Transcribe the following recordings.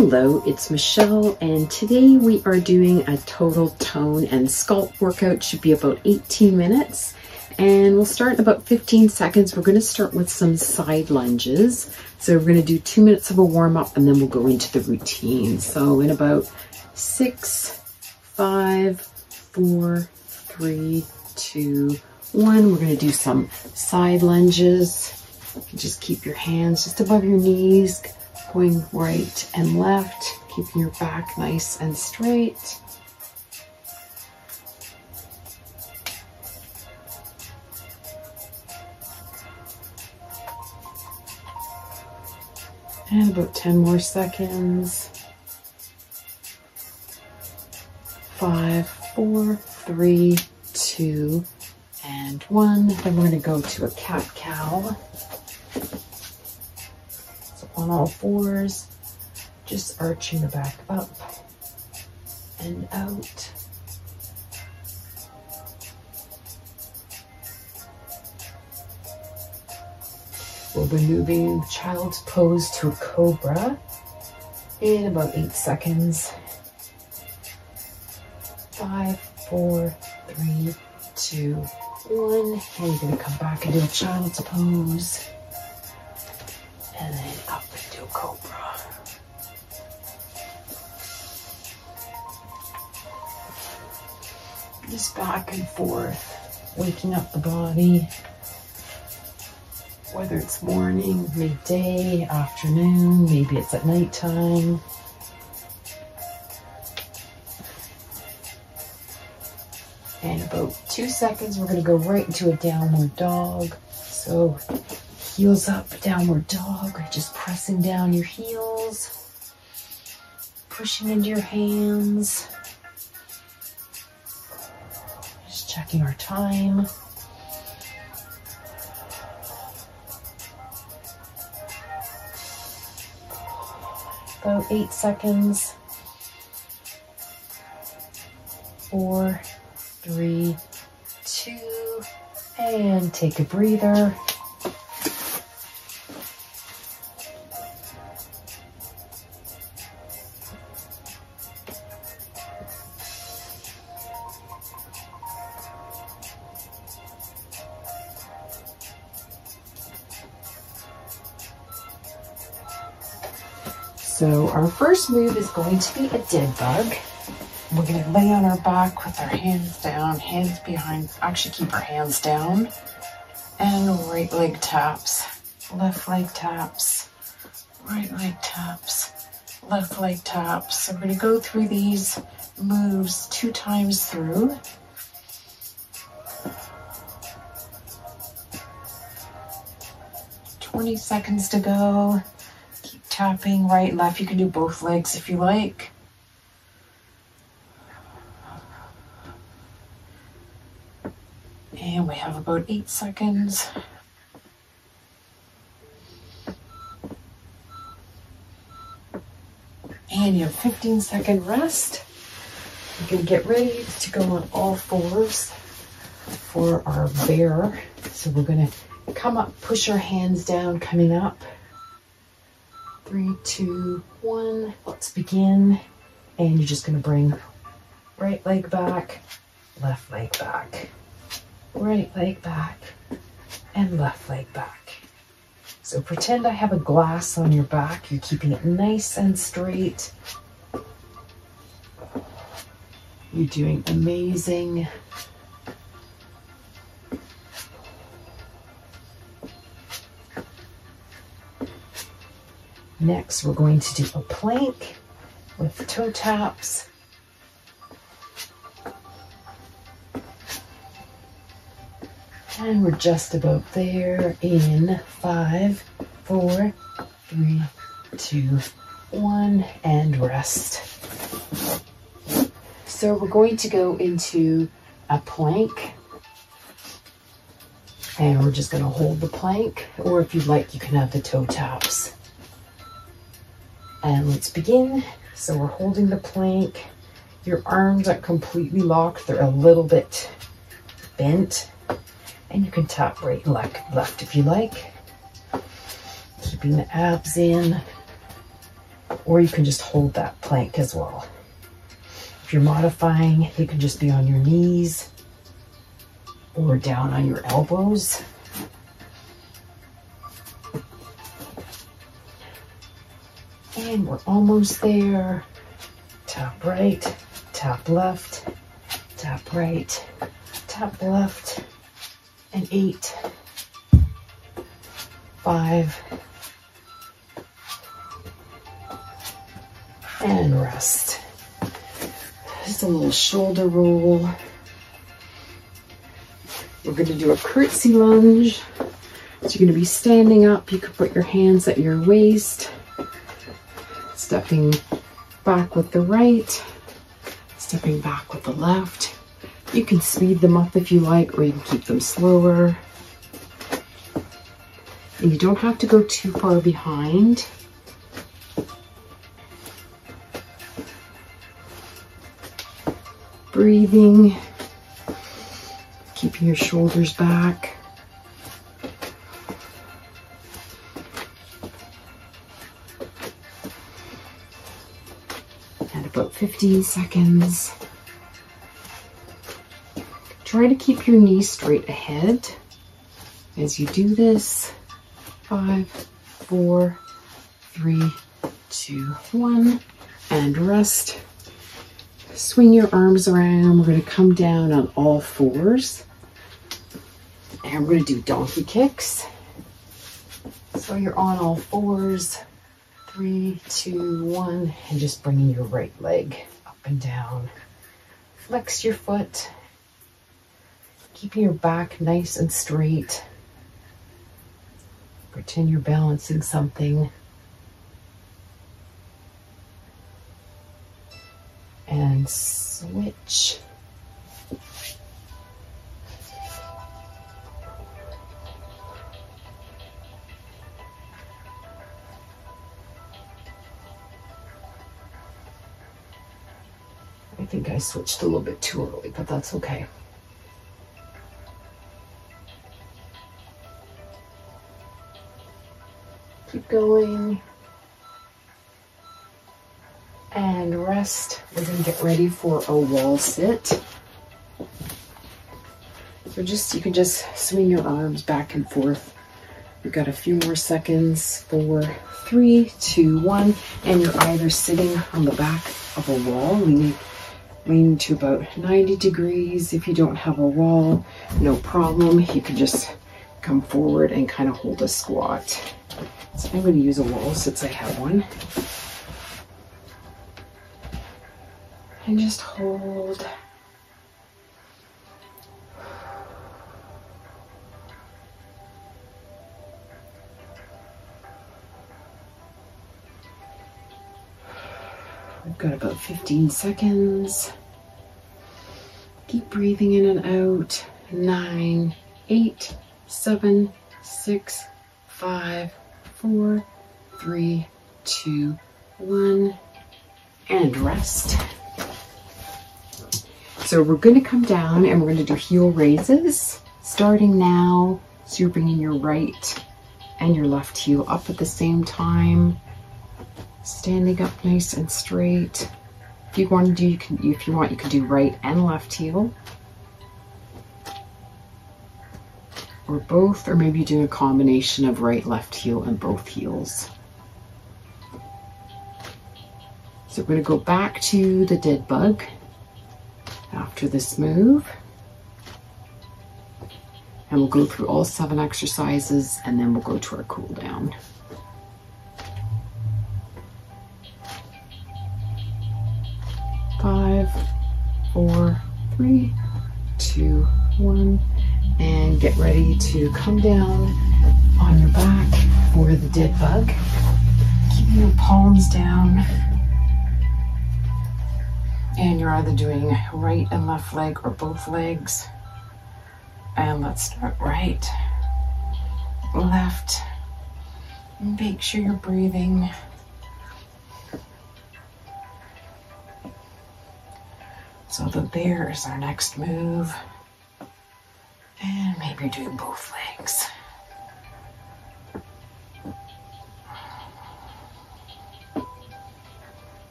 Hello, it's Michelle, and today we are doing a total tone and sculpt workout. Should be about 18 minutes, and we'll start in about 15 seconds. We're going to start with some side lunges. So we're going to do two minutes of a warm up, and then we'll go into the routine. So in about six, five, four, three, two, one, we're going to do some side lunges. Just keep your hands just above your knees going right and left, keeping your back nice and straight. And about 10 more seconds. Five, four, three, two, and one. Then we're going to go to a cat cow on all fours, just arching the back up and out. We'll be moving child's pose to a cobra in about eight seconds. Five, four, three, two, one. And you're gonna come back into a child's pose. Back and forth, waking up the body. Whether it's morning, midday, afternoon, maybe it's at nighttime. And about two seconds, we're gonna go right into a downward dog. So heels up, downward dog, just pressing down your heels, pushing into your hands, checking our time. About eight seconds. Four, three, two, and take a breather. First move is going to be a dead bug. We're going to lay on our back with our hands down, hands behind, actually keep our hands down. And right leg taps, left leg taps, right leg taps, left leg taps. So we're going to go through these moves two times through. Twenty seconds to go tapping right, left. You can do both legs if you like. And we have about eight seconds. And you have 15 second rest. You can get ready to go on all fours for our bear. So we're gonna come up, push our hands down, coming up. Three, two, one. Let's begin. And you're just going to bring right leg back, left leg back, right leg back, and left leg back. So pretend I have a glass on your back. You're keeping it nice and straight. You're doing amazing. Next, we're going to do a plank with toe taps. And we're just about there in five, four, three, two, one, and rest. So we're going to go into a plank. And we're just going to hold the plank, or if you'd like, you can have the toe taps. And let's begin. So we're holding the plank. Your arms aren't completely locked. They're a little bit bent. And you can tap right and left, if you like. Keeping the abs in. or you can just hold that plank as well. If you're modifying, you can just be on your knees or down on your elbows. And we're almost there. Top right, top left, top right, top left, and eight, five, and rest. Just a little shoulder roll. We're going to do a curtsy lunge. So you're going to be standing up. You can put your hands at your waist, stepping back with the right, stepping back with the left. You can speed them up if you like, or you can keep them slower. And you don't have to go too far behind. Breathing, keeping your shoulders back. And about 15 seconds. Try to keep your knees straight ahead as you do this. Five, four, three, two, one, and rest. Swing your arms around. We're going to come down on all fours. And we're going to do donkey kicks. So you're on all fours. Three, two, one. And just bringing your right leg up and down. Flex your foot. Keeping your back nice and straight. Pretend you're balancing something. and switch. Think I switched a little bit too early, but that's okay. Keep going. and rest. We're gonna get ready for a wall sit. So just, you can just swing your arms back and forth. We've got a few more seconds. Four, three, two, one. And you're either sitting on the back of a wall, leaning, leaning to about 90 degrees. If you don't have a wall, no problem. You can just come forward and kind of hold a squat. So I'm going to use a wall since I have one. and just hold. We've got about 15 seconds. Keep breathing in and out. Nine, eight, seven, six, five, four, three, two, one, and rest. So we're going to come down and we're going to do heel raises starting now. So you're bringing your right and your left heel up at the same time. Standing up nice and straight. If you want to do, you can, if you want, you can do right and left heel. Or both, or maybe do a combination of right, left heel, and both heels. So we're to go back to the dead bug after this move. And we'll go through all seven exercises and then we'll go to our cool down. Five, four, three, two, one, and get ready to come down on your back for the dead bug. Keeping your palms down and you're either doing right and left leg or both legs. And let's start right, left. Make sure you're breathing. So the bear is our next move. And maybe do both legs.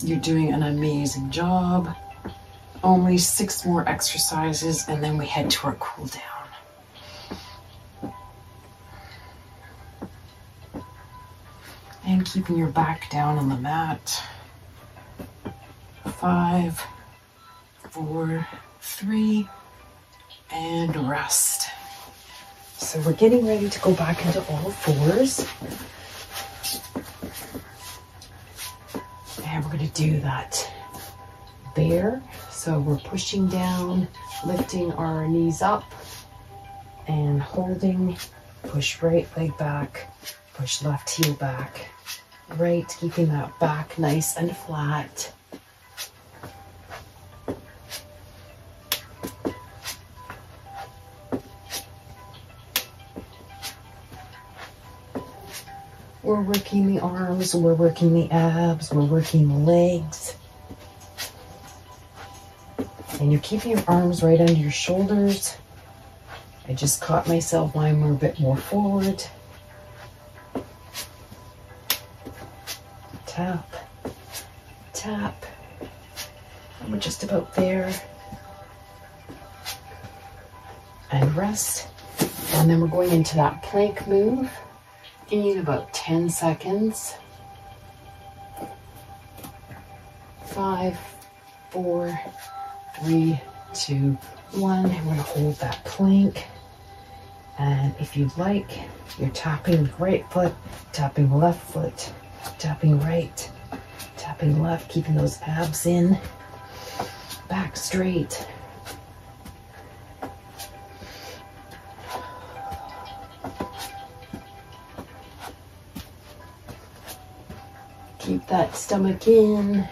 You're doing an amazing job. Only six more exercises and then we head to our cool down. And keeping your back down on the mat. Five, four, three, and rest. So we're getting ready to go back into all fours. And we're gonna do that bear. So we're pushing down, lifting our knees up and holding, push right leg back, push left heel back. Right, keeping that back nice and flat. We're working the arms, we're working the abs, we're working the legs. And you're keeping your arms right under your shoulders. I just caught myself lying a bit more forward. Tap, tap. And we're just about there. And rest. And then we're going into that plank move in about 10 seconds. Five, four, three, two, one. We're gonna hold that plank. And if you'd like, you're tapping right foot, tapping left foot, tapping right, tapping left, keeping those abs in, back straight. Keep that stomach in.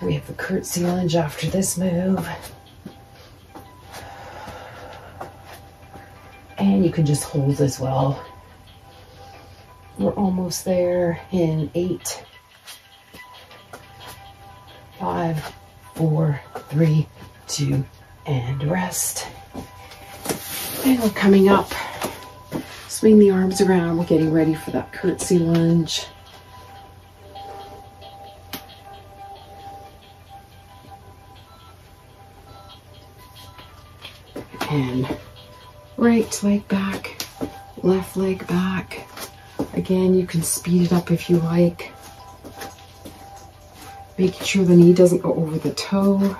We have a curtsy lunge after this move. And you can just hold as well. We're almost there in eight, five, four, three, two, and rest. And we're coming up. Swing the arms around. We're getting ready for that curtsy lunge. Right leg back, left leg back. Again, you can speed it up if you like. Making sure the knee doesn't go over the toe.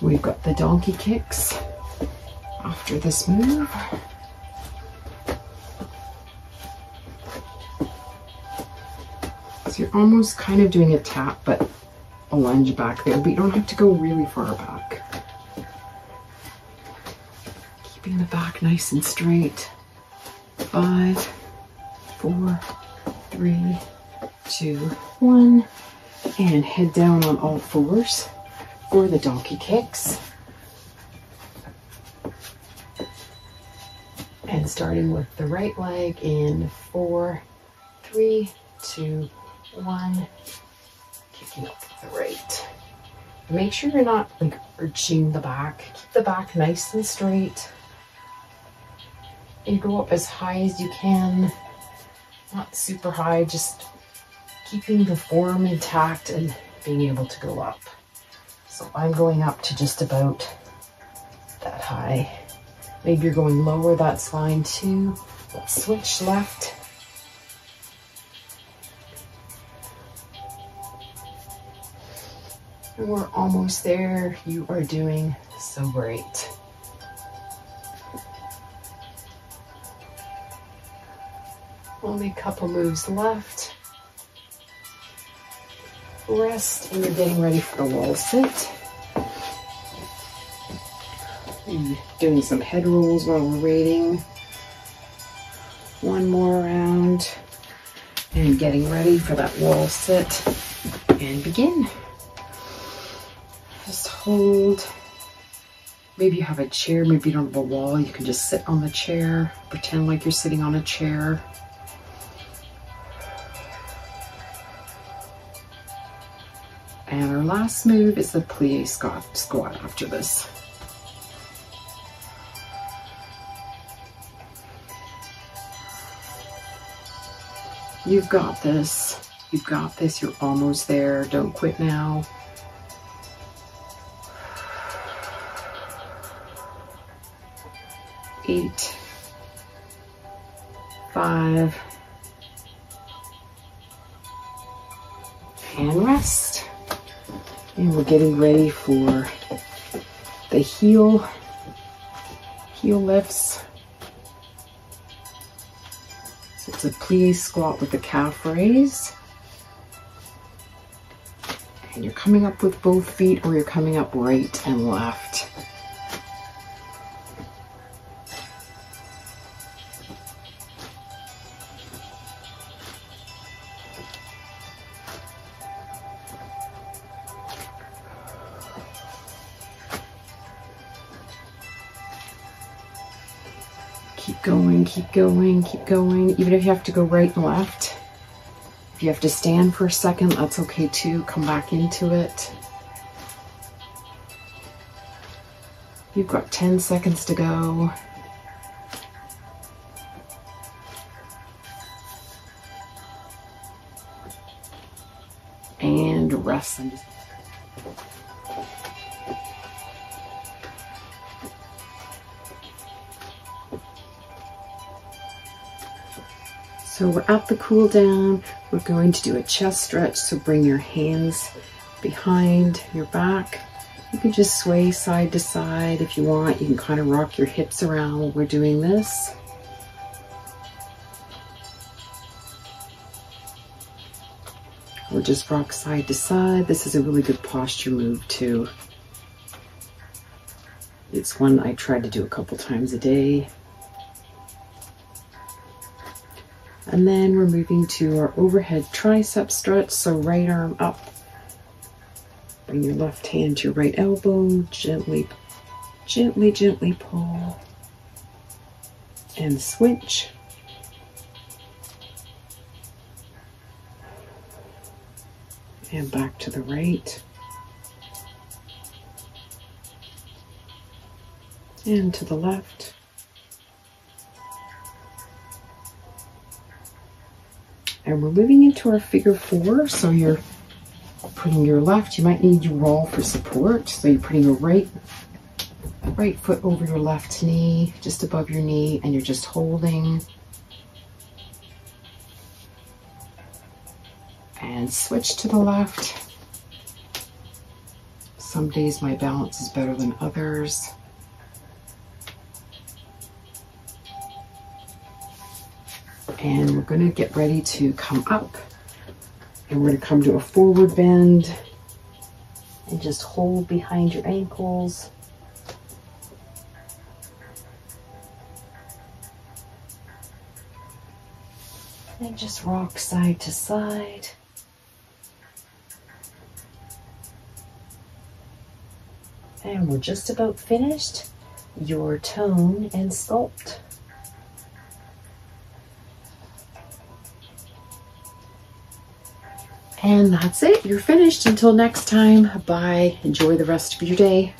We've got the donkey kicks after this move. So you're almost kind of doing a tap, but a lunge back there, but you don't have to go really far back. Keeping the back nice and straight. Five, four, three, two, one. And head down on all fours for the donkey kicks. And starting with the right leg in four, three, two, one, kicking up the right. Make sure you're not like arching the back. Keep the back nice and straight. And go up as high as you can. Not super high, just keeping the form intact and being able to go up. So I'm going up to just about that high. Maybe you're going lower, that's fine too. Let's switch left We're almost there. You are doing so great. Only a couple moves left. Rest and you're getting ready for the wall sit. And doing some head rolls while we're waiting. One more round and getting ready for that wall sit and begin Maybe you have a chair, maybe you don't have a wall. You can just sit on the chair, pretend like you're sitting on a chair. And our last move is the plie squat after this. You've got this. You've got this. You're almost there. Don't quit now. Eight, five, and rest. And we're getting ready for the heel, heel lifts. So it's a plie squat with the calf raise. And you're coming up with both feet or you're coming up right and left. Keep going, keep going, keep going. Even if you have to go right and left. If you have to stand for a second, that's okay too. Come back into it. You've got 10 seconds to go. And rest. So we're at the cool down. We're going to do a chest stretch. So bring your hands behind your back. You can just sway side to side if you want. You can kind of rock your hips around while we're doing this. Or just rock side to side. This is a really good posture move too. It's one I try to do a couple times a day. And then we're moving to our overhead tricep stretch. So right arm up. Bring your left hand to your right elbow. Gently, gently, gently pull. And switch. And back to the right. And to the left. And we're moving into our figure four. So you're putting your left, you might need your roll for support. So you're putting your right, right foot over your left knee, just above your knee, and you're just holding. And switch to the left. Some days my balance is better than others. And we're going to get ready to come up and we're to come to a forward bend and just hold behind your ankles. And just rock side to side. And we're just about finished your tone and sculpt. And that's it. You're finished. Until next time, bye. Enjoy the rest of your day.